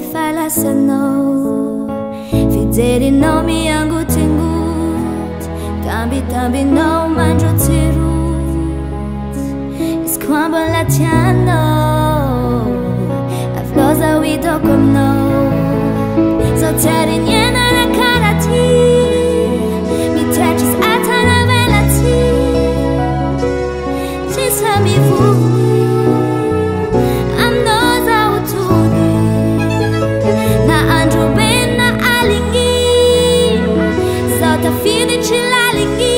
falasano fizeri no miangutingot tambitambi no mandruterot squambon latano avlozawidocomno o 迟来淋一。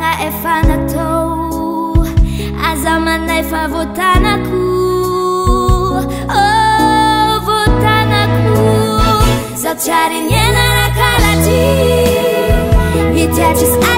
aa efanatou e azaomanda efa votanakuvotanaku oh, zaciariniena nakalati vitai